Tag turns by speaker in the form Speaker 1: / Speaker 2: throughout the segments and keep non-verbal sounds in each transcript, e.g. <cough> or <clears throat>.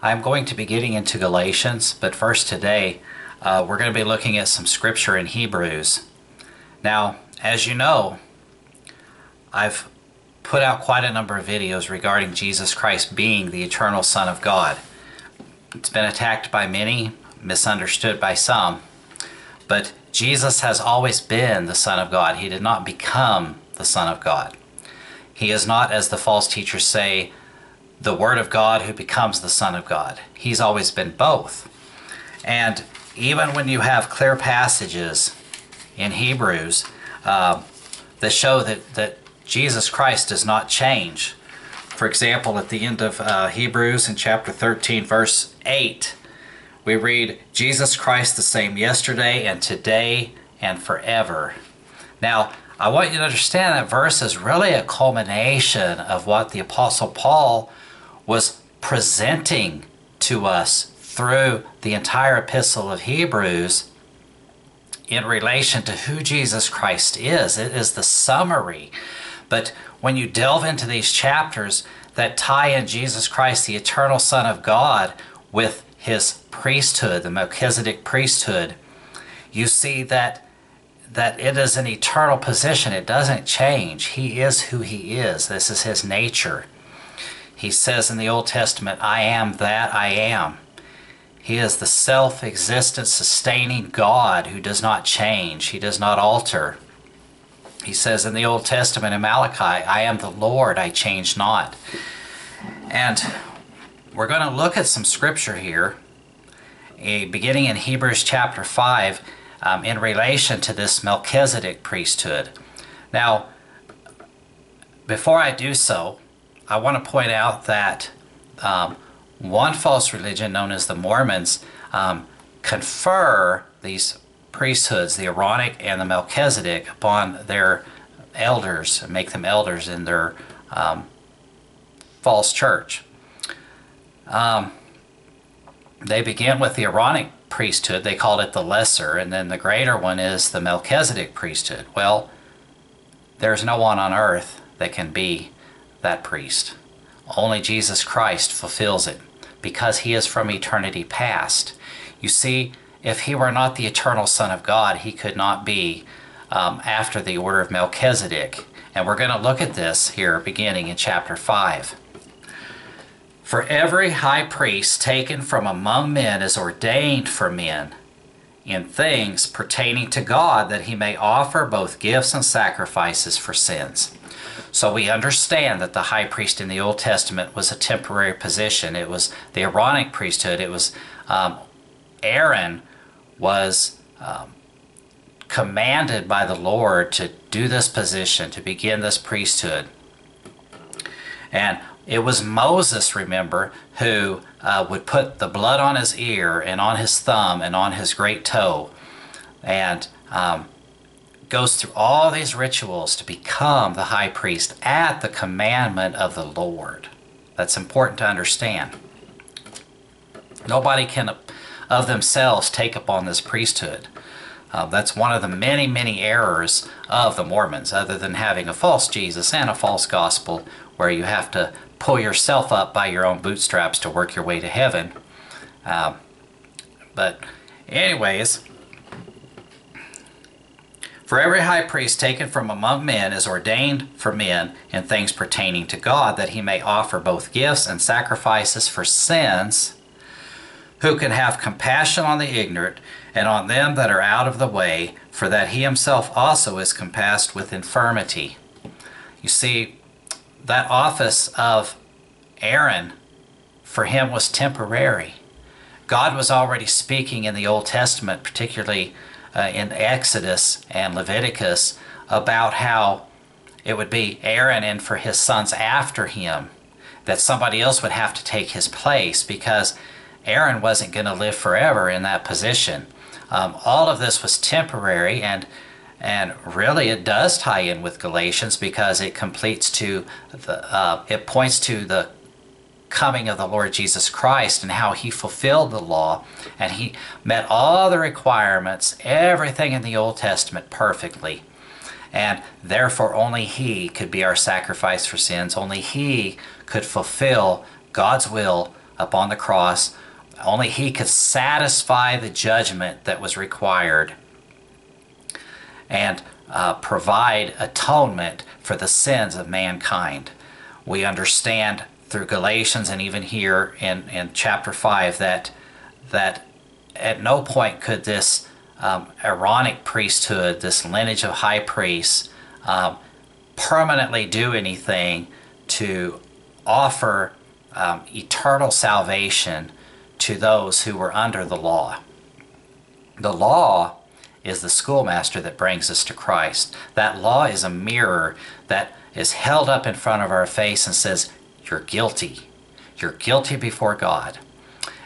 Speaker 1: I'm going to be getting into Galatians, but first today uh, we're going to be looking at some scripture in Hebrews. Now, as you know, I've put out quite a number of videos regarding Jesus Christ being the eternal Son of God. It's been attacked by many, misunderstood by some, but Jesus has always been the Son of God. He did not become the Son of God. He is not, as the false teachers say, the Word of God who becomes the Son of God. He's always been both. And even when you have clear passages in Hebrews uh, that show that, that Jesus Christ does not change, for example, at the end of uh, Hebrews in chapter 13, verse 8, we read, Jesus Christ the same yesterday and today and forever. Now, I want you to understand that verse is really a culmination of what the Apostle Paul was presenting to us through the entire epistle of Hebrews in relation to who Jesus Christ is. It is the summary. But when you delve into these chapters that tie in Jesus Christ, the eternal Son of God, with his priesthood, the Melchizedek priesthood, you see that that it is an eternal position. It doesn't change. He is who he is. This is his nature. He says in the Old Testament, I am that I am. He is the self existent, sustaining God who does not change, He does not alter. He says in the Old Testament in Malachi, I am the Lord, I change not. And we're going to look at some scripture here, beginning in Hebrews chapter 5, um, in relation to this Melchizedek priesthood. Now, before I do so, I want to point out that um, one false religion known as the Mormons um, confer these priesthoods, the Aaronic and the Melchizedek, upon their elders, make them elders in their um, false church. Um, they begin with the Aaronic priesthood, they called it the lesser, and then the greater one is the Melchizedek priesthood. Well, there's no one on earth that can be that priest. Only Jesus Christ fulfills it because he is from eternity past. You see, if he were not the eternal Son of God, he could not be um, after the order of Melchizedek. And we're going to look at this here beginning in chapter 5. For every high priest taken from among men is ordained for men in things pertaining to God that he may offer both gifts and sacrifices for sins. So we understand that the high priest in the Old Testament was a temporary position. It was the Aaronic priesthood. It was um, Aaron was um, commanded by the Lord to do this position, to begin this priesthood. And it was Moses, remember, who uh, would put the blood on his ear and on his thumb and on his great toe. And um, goes through all these rituals to become the high priest at the commandment of the Lord. That's important to understand. Nobody can of themselves take upon this priesthood. Uh, that's one of the many, many errors of the Mormons, other than having a false Jesus and a false gospel where you have to pull yourself up by your own bootstraps to work your way to heaven. Uh, but, anyways, for every high priest taken from among men is ordained for men in things pertaining to God, that he may offer both gifts and sacrifices for sins, who can have compassion on the ignorant and on them that are out of the way, for that he himself also is compassed with infirmity. You see, that office of Aaron for him was temporary. God was already speaking in the Old Testament, particularly uh, in Exodus and Leviticus about how it would be Aaron and for his sons after him, that somebody else would have to take his place because Aaron wasn't going to live forever in that position. Um, all of this was temporary and and really it does tie in with Galatians because it completes to the uh, it points to the coming of the Lord Jesus Christ and how he fulfilled the law and he met all the requirements, everything in the Old Testament perfectly. And therefore, only he could be our sacrifice for sins. Only he could fulfill God's will upon the cross. Only he could satisfy the judgment that was required and uh, provide atonement for the sins of mankind. We understand through Galatians and even here in, in chapter 5 that, that at no point could this um, Aaronic priesthood, this lineage of high priests, um, permanently do anything to offer um, eternal salvation to those who were under the law. The law is the schoolmaster that brings us to Christ. That law is a mirror that is held up in front of our face and says, You're guilty. You're guilty before God.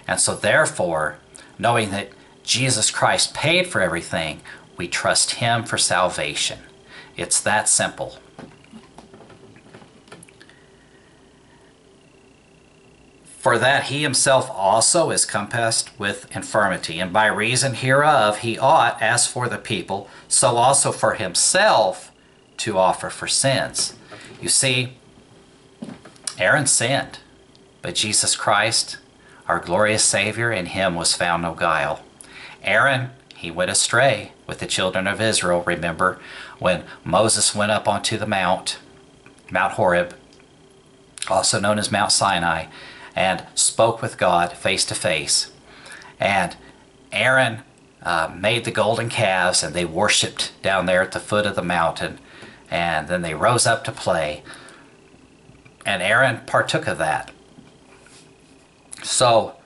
Speaker 1: And so, therefore, knowing that Jesus Christ paid for everything, we trust Him for salvation. It's that simple. For that he himself also is compassed with infirmity, and by reason hereof he ought, as for the people, so also for himself to offer for sins. You see, Aaron sinned, but Jesus Christ, our glorious Savior, in him was found no guile. Aaron, he went astray with the children of Israel, remember, when Moses went up onto the mount, Mount Horeb, also known as Mount Sinai, and spoke with God face to face. And Aaron uh, made the golden calves and they worshiped down there at the foot of the mountain. And then they rose up to play. And Aaron partook of that. So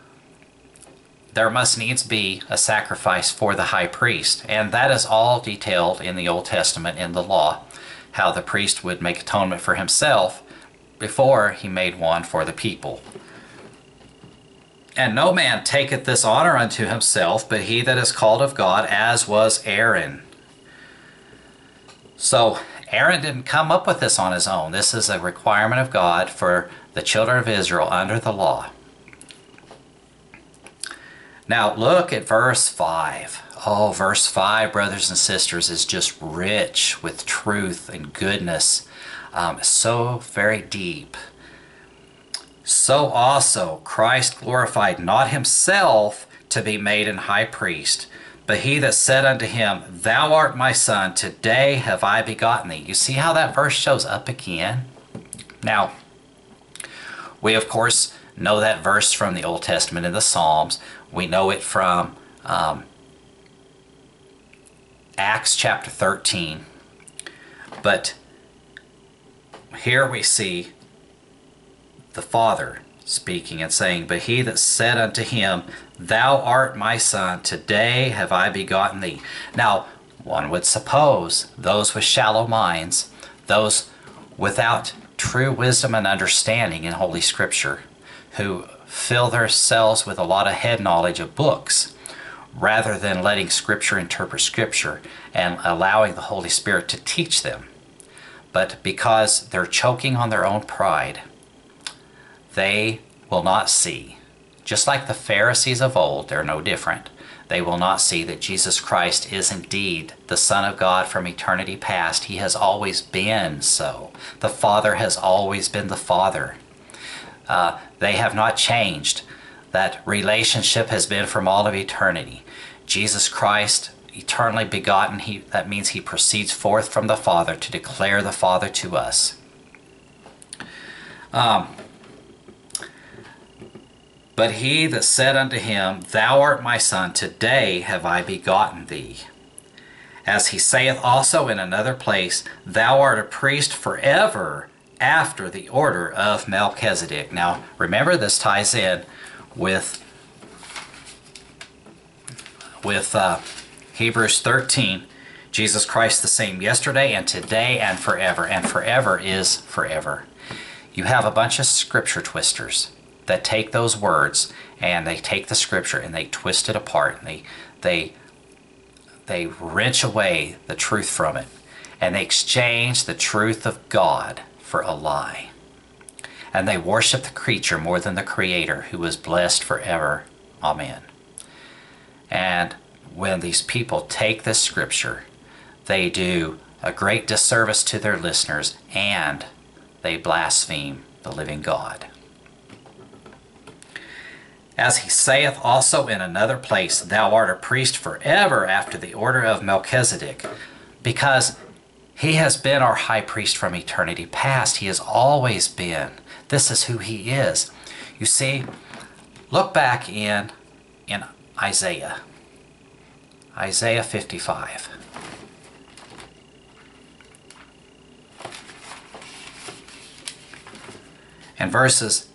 Speaker 1: there must needs be a sacrifice for the high priest. And that is all detailed in the Old Testament in the law, how the priest would make atonement for himself before he made one for the people. And no man taketh this honor unto himself, but he that is called of God, as was Aaron. So Aaron didn't come up with this on his own. This is a requirement of God for the children of Israel under the law. Now look at verse 5. Oh, verse 5, brothers and sisters, is just rich with truth and goodness. Um, so very deep. So also Christ glorified not himself to be made an high priest, but he that said unto him, Thou art my son, today have I begotten thee. You see how that verse shows up again? Now, we of course know that verse from the Old Testament in the Psalms. We know it from um, Acts chapter 13. But here we see the Father speaking and saying, But he that said unto him, Thou art my son, today have I begotten thee. Now, one would suppose those with shallow minds, those without true wisdom and understanding in Holy Scripture, who fill themselves with a lot of head knowledge of books, rather than letting Scripture interpret Scripture and allowing the Holy Spirit to teach them. But because they're choking on their own pride, they will not see. Just like the Pharisees of old, they're no different. They will not see that Jesus Christ is indeed the Son of God from eternity past. He has always been so. The Father has always been the Father. Uh, they have not changed. That relationship has been from all of eternity. Jesus Christ, eternally begotten, he, that means he proceeds forth from the Father to declare the Father to us. Um, but he that said unto him, Thou art my son, today have I begotten thee. As he saith also in another place, Thou art a priest forever after the order of Melchizedek. Now, remember this ties in with, with uh, Hebrews 13. Jesus Christ the same yesterday and today and forever. And forever is forever. You have a bunch of scripture twisters that take those words and they take the scripture and they twist it apart and they they they wrench away the truth from it and they exchange the truth of God for a lie. And they worship the creature more than the creator who is blessed forever. Amen. And when these people take this scripture, they do a great disservice to their listeners and they blaspheme the living God. As he saith also in another place, Thou art a priest forever after the order of Melchizedek, because he has been our high priest from eternity past. He has always been. This is who he is. You see, look back in in Isaiah. Isaiah 55. And verses,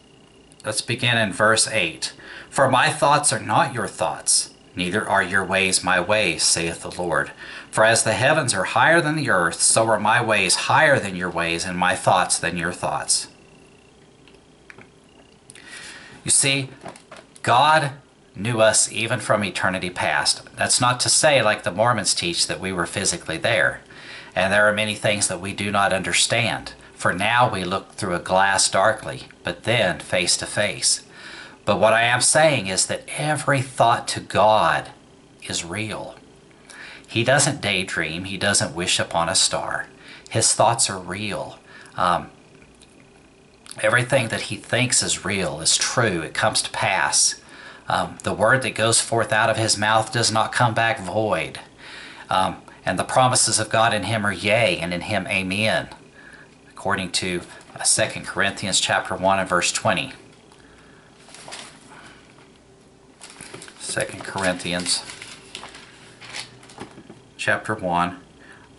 Speaker 1: let's begin in verse 8. For my thoughts are not your thoughts, neither are your ways my ways, saith the Lord. For as the heavens are higher than the earth, so are my ways higher than your ways, and my thoughts than your thoughts. You see, God knew us even from eternity past. That's not to say, like the Mormons teach, that we were physically there. And there are many things that we do not understand. For now we look through a glass darkly, but then face to face. But what I am saying is that every thought to God is real. He doesn't daydream, he doesn't wish upon a star. His thoughts are real. Um, everything that he thinks is real, is true, it comes to pass. Um, the word that goes forth out of his mouth does not come back void. Um, and the promises of God in him are yea, and in him amen according to uh, 2 Corinthians chapter 1 and verse 20. 2 Corinthians chapter 1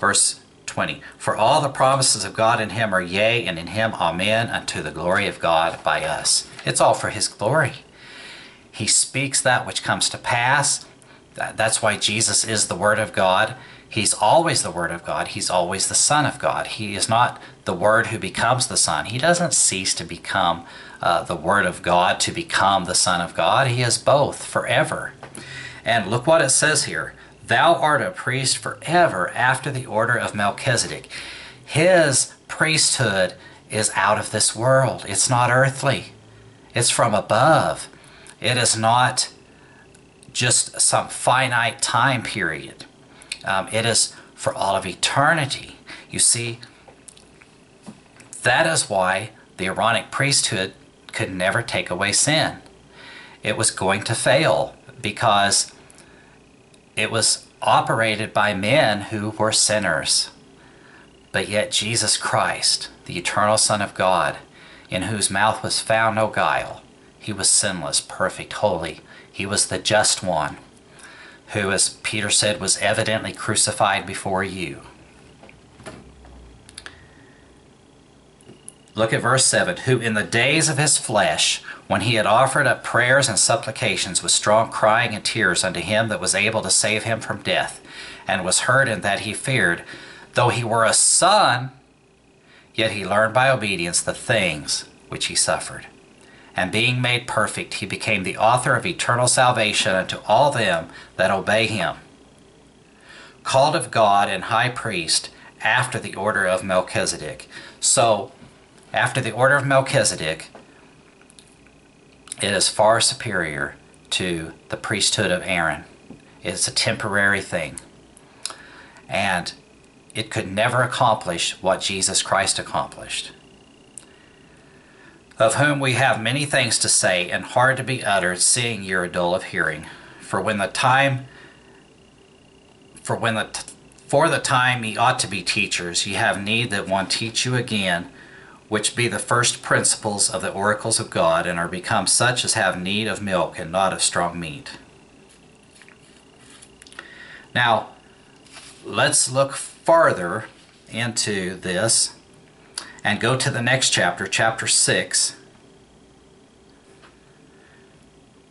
Speaker 1: verse 20. For all the promises of God in him are yea, and in him amen, unto the glory of God by us. It's all for his glory. He speaks that which comes to pass. That's why Jesus is the Word of God. He's always the Word of God. He's always the Son of God. He is not the Word who becomes the Son. He doesn't cease to become uh, the Word of God to become the Son of God. He is both forever. And look what it says here Thou art a priest forever after the order of Melchizedek. His priesthood is out of this world, it's not earthly, it's from above. It is not just some finite time period. Um, it is for all of eternity. You see, that is why the Aaronic priesthood could never take away sin. It was going to fail because it was operated by men who were sinners. But yet Jesus Christ, the eternal Son of God, in whose mouth was found no guile, he was sinless, perfect, holy. He was the just one who, as Peter said, was evidently crucified before you. Look at verse 7 Who in the days of his flesh, when he had offered up prayers and supplications with strong crying and tears unto him that was able to save him from death, and was heard in that he feared, though he were a son, yet he learned by obedience the things which he suffered and being made perfect, he became the author of eternal salvation unto all them that obey him. Called of God and high priest after the order of Melchizedek. So, after the order of Melchizedek, it is far superior to the priesthood of Aaron. It's a temporary thing. And it could never accomplish what Jesus Christ accomplished of whom we have many things to say and hard to be uttered, seeing you're dull of hearing. For when the time for when the for the time ye ought to be teachers, ye have need that one teach you again, which be the first principles of the oracles of God, and are become such as have need of milk and not of strong meat. Now, let's look farther into this and go to the next chapter, chapter 6.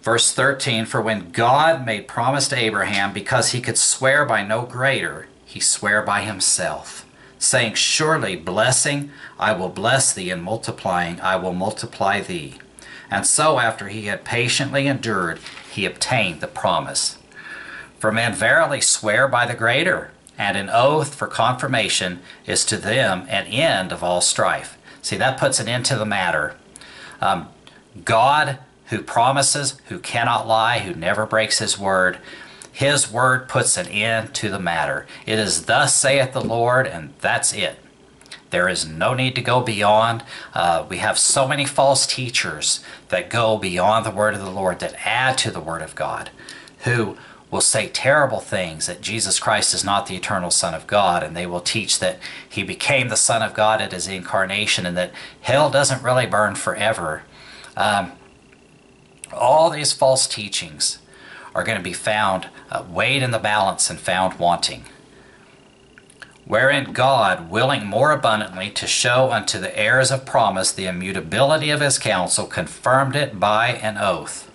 Speaker 1: Verse 13 For when God made promise to Abraham, because he could swear by no greater, he sware by himself, saying, Surely blessing I will bless thee, and multiplying I will multiply thee. And so, after he had patiently endured, he obtained the promise. For men verily swear by the greater, and an oath for confirmation is to them an end of all strife. See, that puts an end to the matter. Um, God, who promises, who cannot lie, who never breaks his word, his word puts an end to the matter. It is thus saith the Lord, and that's it. There is no need to go beyond. Uh, we have so many false teachers that go beyond the word of the Lord, that add to the word of God, who will say terrible things that Jesus Christ is not the eternal Son of God, and they will teach that he became the Son of God at his incarnation and that hell doesn't really burn forever. Um, all these false teachings are going to be found uh, weighed in the balance and found wanting. Wherein God, willing more abundantly to show unto the heirs of promise the immutability of his counsel, confirmed it by an oath.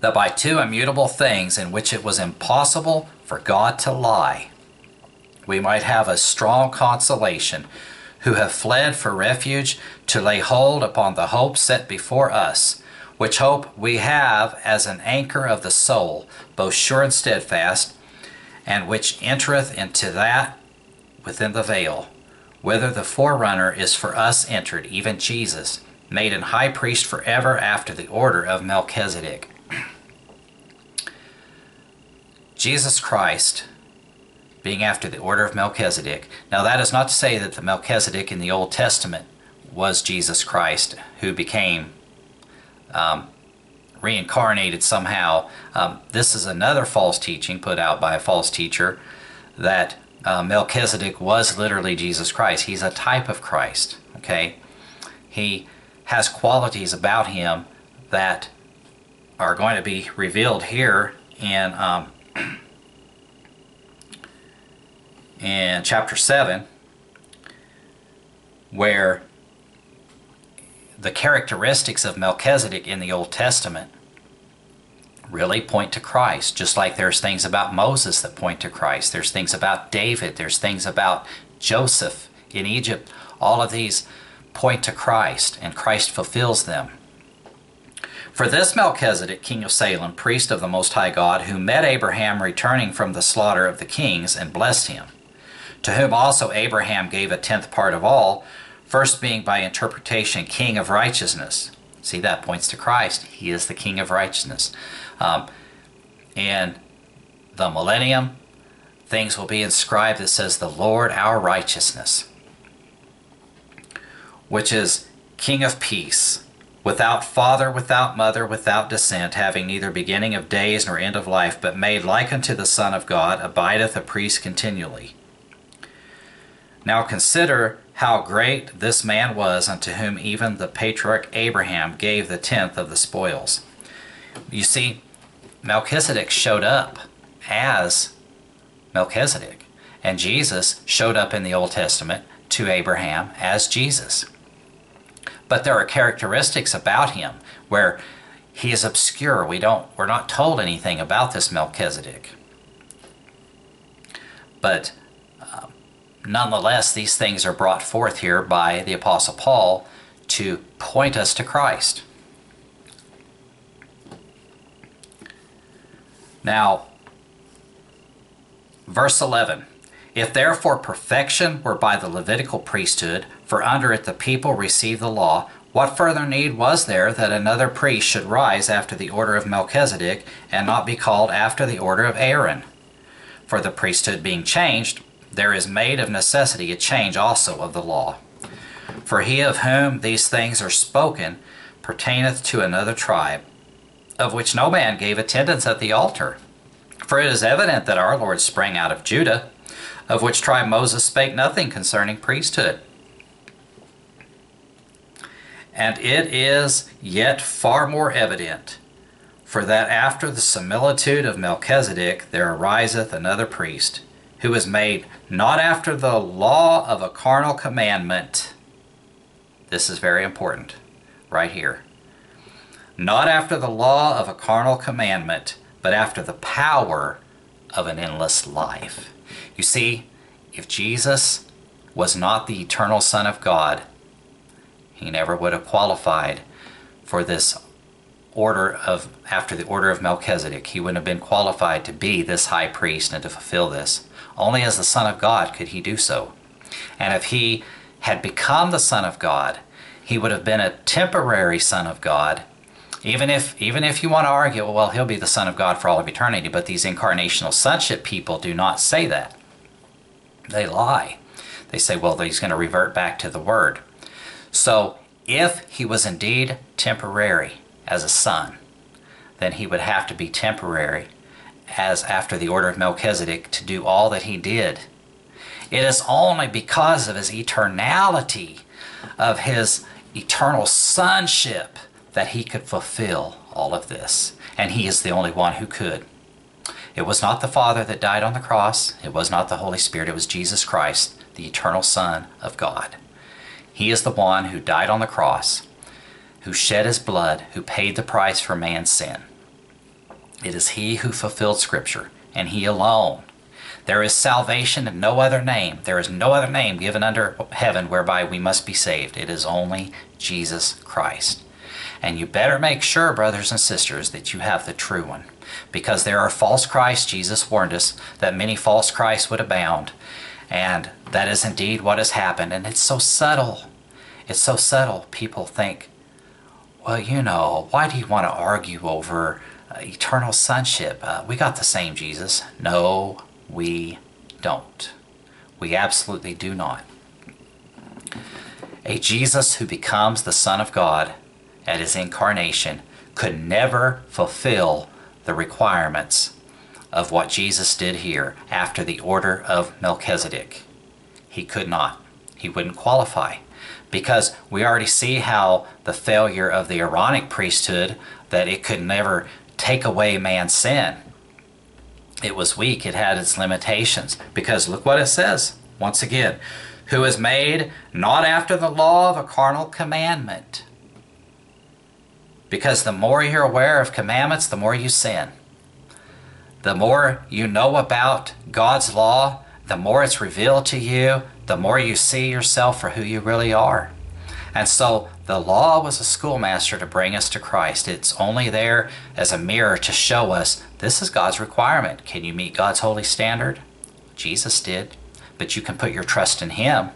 Speaker 1: That by two immutable things in which it was impossible for God to lie, we might have a strong consolation who have fled for refuge to lay hold upon the hope set before us, which hope we have as an anchor of the soul, both sure and steadfast, and which entereth into that within the veil, whither the forerunner is for us entered, even Jesus, made an high priest forever after the order of Melchizedek. <clears throat> Jesus Christ being after the order of Melchizedek. Now, that is not to say that the Melchizedek in the Old Testament was Jesus Christ who became um, reincarnated somehow. Um, this is another false teaching put out by a false teacher that uh, Melchizedek was literally Jesus Christ. He's a type of Christ, okay? He has qualities about him that are going to be revealed here in um, <clears throat> in chapter 7 where the characteristics of Melchizedek in the Old Testament really point to Christ, just like there's things about Moses that point to Christ. There's things about David, there's things about Joseph in Egypt. All of these point to Christ, and Christ fulfills them. For this Melchizedek, king of Salem, priest of the Most High God, who met Abraham returning from the slaughter of the kings and blessed him, to whom also Abraham gave a tenth part of all, first being by interpretation king of righteousness. See, that points to Christ. He is the king of righteousness. Um, and the millennium, things will be inscribed that says, The Lord our righteousness, which is king of peace without father, without mother, without descent, having neither beginning of days nor end of life, but made like unto the Son of God, abideth a priest continually. Now consider how great this man was, unto whom even the patriarch Abraham gave the tenth of the spoils. You see, Melchizedek showed up as Melchizedek, and Jesus showed up in the Old Testament to Abraham as Jesus. But there are characteristics about him where he is obscure. We don't we're not told anything about this Melchizedek. But nonetheless, these things are brought forth here by the Apostle Paul to point us to Christ. Now, verse 11 If therefore perfection were by the Levitical priesthood, for under it the people received the law, what further need was there that another priest should rise after the order of Melchizedek and not be called after the order of Aaron? For the priesthood being changed, there is made of necessity a change also of the law. For he of whom these things are spoken pertaineth to another tribe, of which no man gave attendance at the altar. For it is evident that our Lord sprang out of Judah, of which tribe Moses spake nothing concerning priesthood. And it is yet far more evident, for that after the similitude of Melchizedek there ariseth another priest, who is made not after the law of a carnal commandment. This is very important right here. Not after the law of a carnal commandment, but after the power of an endless life. You see, if Jesus was not the eternal Son of God, he never would have qualified for this order of after the order of Melchizedek. He wouldn't have been qualified to be this high priest and to fulfill this. Only as the Son of God could he do so. And if he had become the Son of God, he would have been a temporary Son of God. Even if, even if you want to argue, well, he'll be the Son of God for all of eternity, but these incarnational sonship people do not say that. They lie. they say, well, he's going to revert back to the Word. So if he was indeed temporary as a son, then he would have to be temporary as after the order of Melchizedek to do all that he did. It is only because of his eternality, of his eternal sonship, that he could fulfill all of this. And he is the only one who could. It was not the Father that died on the cross. It was not the Holy Spirit. It was Jesus Christ, the eternal Son of God. He is the one who died on the cross, who shed his blood, who paid the price for man's sin. It is he who fulfilled Scripture, and he alone. There is salvation in no other name. There is no other name given under heaven whereby we must be saved. It is only Jesus Christ. And you better make sure, brothers and sisters, that you have the true one. Because there are false Christs, Jesus warned us that many false Christs would abound. And that is indeed what has happened. And it's so subtle. It's so subtle. People think, well, you know, why do you want to argue over eternal sonship? Uh, we got the same Jesus. No, we don't. We absolutely do not. A Jesus who becomes the Son of God at his incarnation could never fulfill the requirements of what Jesus did here after the order of Melchizedek. He could not. He wouldn't qualify. Because we already see how the failure of the Aaronic priesthood, that it could never take away man's sin. It was weak, it had its limitations. Because look what it says, once again, who is made not after the law of a carnal commandment because the more you're aware of commandments, the more you sin. The more you know about God's law, the more it's revealed to you, the more you see yourself for who you really are. And so the law was a schoolmaster to bring us to Christ. It's only there as a mirror to show us this is God's requirement. Can you meet God's holy standard? Jesus did. But you can put your trust in Him.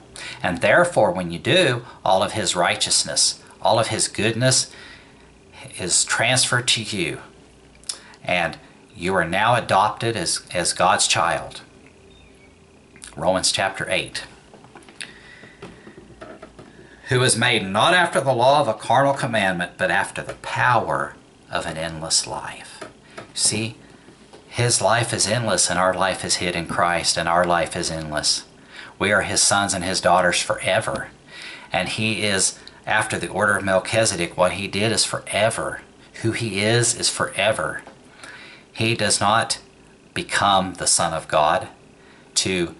Speaker 1: And therefore, when you do, all of His righteousness, all of His goodness, is transferred to you, and you are now adopted as, as God's child. Romans chapter 8. Who is made not after the law of a carnal commandment, but after the power of an endless life. See, his life is endless, and our life is hid in Christ, and our life is endless. We are his sons and his daughters forever. And he is after the order of Melchizedek, what he did is forever. Who he is is forever. He does not become the Son of God to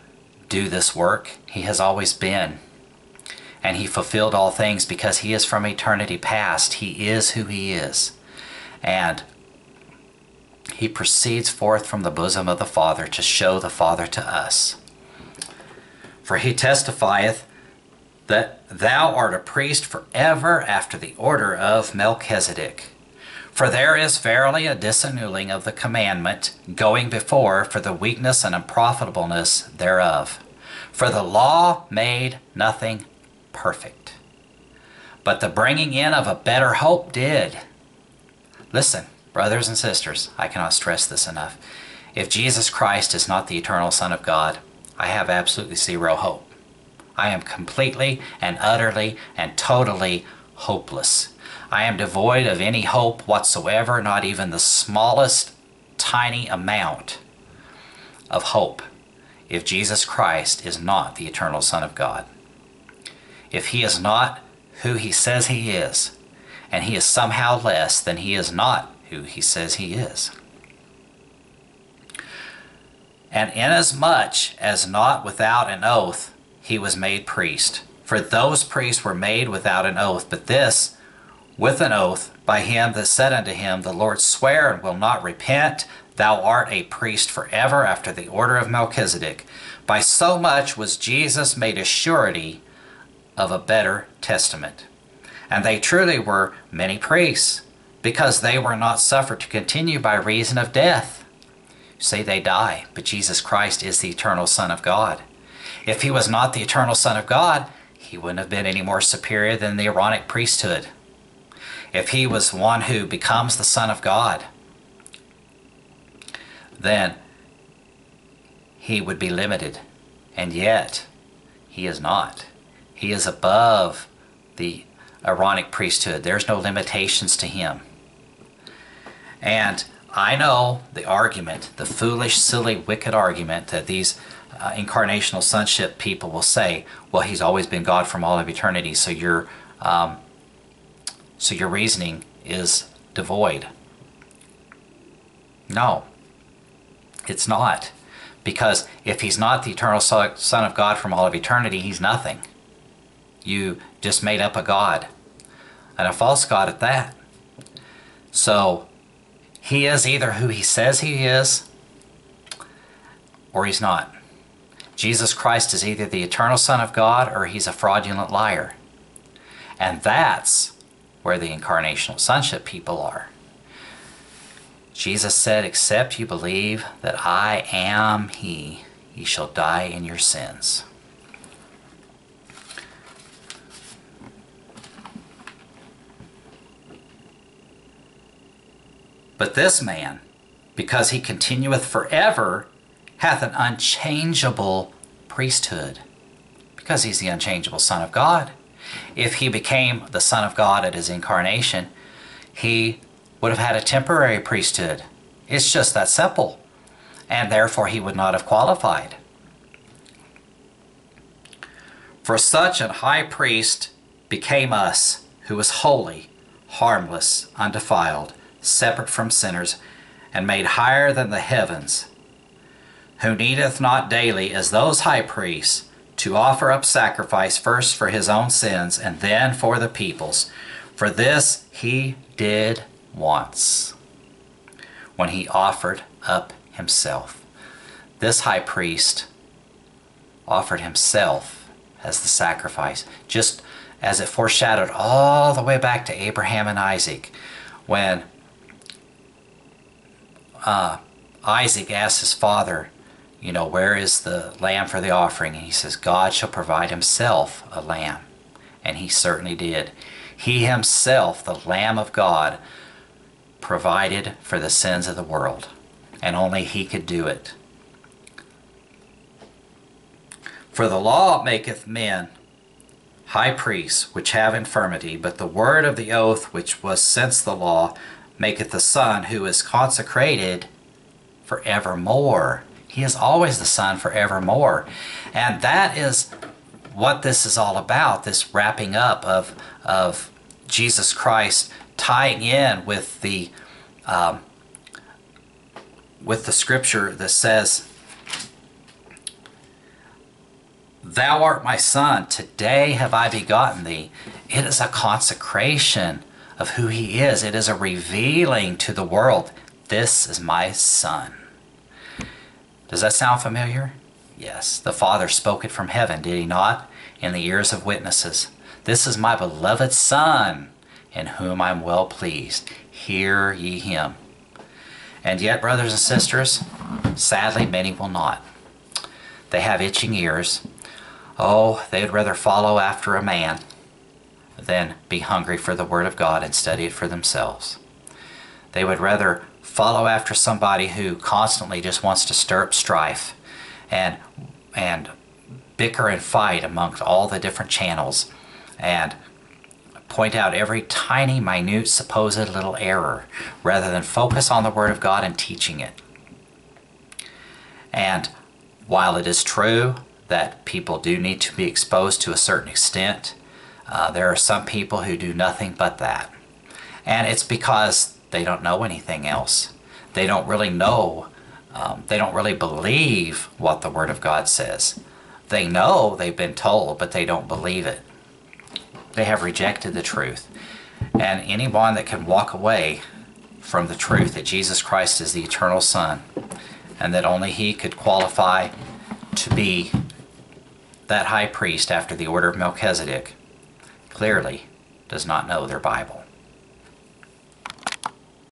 Speaker 1: do this work. He has always been. And he fulfilled all things because he is from eternity past. He is who he is. And he proceeds forth from the bosom of the Father to show the Father to us. For he testifieth that thou art a priest forever after the order of Melchizedek. For there is verily a disannulling of the commandment going before for the weakness and unprofitableness thereof. For the law made nothing perfect, but the bringing in of a better hope did. Listen, brothers and sisters, I cannot stress this enough. If Jesus Christ is not the eternal Son of God, I have absolutely zero hope. I am completely and utterly and totally hopeless. I am devoid of any hope whatsoever, not even the smallest tiny amount of hope if Jesus Christ is not the eternal Son of God. If he is not who he says he is, and he is somehow less, than he is not who he says he is. And inasmuch as not without an oath he was made priest. For those priests were made without an oath, but this with an oath by him that said unto him, The Lord swear and will not repent, Thou art a priest forever after the order of Melchizedek. By so much was Jesus made a surety of a better testament. And they truly were many priests, because they were not suffered to continue by reason of death. Say they die, but Jesus Christ is the eternal Son of God. If he was not the eternal Son of God, he wouldn't have been any more superior than the Aaronic priesthood. If he was one who becomes the Son of God, then he would be limited. And yet, He is not. He is above the Aaronic priesthood. There's no limitations to him. And I know the argument, the foolish, silly, wicked argument that these uh, incarnational sonship people will say, well, he's always been God from all of eternity, so your, um, so your reasoning is devoid. No, it's not. Because if he's not the eternal Son of God from all of eternity, he's nothing. You just made up a God, and a false God at that. So, he is either who he says he is, or he's not. Jesus Christ is either the eternal Son of God or he's a fraudulent liar. And that's where the incarnational sonship people are. Jesus said, Except you believe that I am He, ye shall die in your sins. But this man, because he continueth forever, hath an unchangeable priesthood, because he's the unchangeable Son of God. If he became the Son of God at his incarnation, he would have had a temporary priesthood. It's just that simple. And therefore he would not have qualified. For such an high priest became us, who was holy, harmless, undefiled, separate from sinners, and made higher than the heavens, who needeth not daily, as those high priests, to offer up sacrifice first for his own sins and then for the people's. For this he did once when he offered up himself. This high priest offered himself as the sacrifice, just as it foreshadowed all the way back to Abraham and Isaac when uh, Isaac asked his father, you know, where is the lamb for the offering? And he says, God shall provide himself a lamb. And he certainly did. He himself, the Lamb of God, provided for the sins of the world, and only He could do it. For the law maketh men high priests which have infirmity, but the word of the oath which was since the law maketh the Son who is consecrated for evermore. He is always the Son for evermore. And that is what this is all about, this wrapping up of, of Jesus Christ tying in with the um, with the scripture that says, Thou art my son, today have I begotten thee. It is a consecration of who he is. It is a revealing to the world, This is my son. Does that sound familiar? Yes, the Father spoke it from heaven, did he not? In the ears of witnesses. This is my beloved Son, in whom I'm well pleased. Hear ye him. And yet, brothers and sisters, sadly, many will not. They have itching ears. Oh, they'd rather follow after a man than be hungry for the Word of God and study it for themselves. They would rather follow after somebody who constantly just wants to stir up strife and and bicker and fight amongst all the different channels and point out every tiny, minute, supposed little error rather than focus on the Word of God and teaching it. And while it is true that people do need to be exposed to a certain extent, uh, there are some people who do nothing but that. And it's because they don't know anything else. They don't really know, um, they don't really believe what the Word of God says. They know they've been told, but they don't believe it. They have rejected the truth. And anyone that can walk away from the truth that Jesus Christ is the eternal Son and that only He could qualify to be that high priest after the order of Melchizedek clearly does not know their Bible.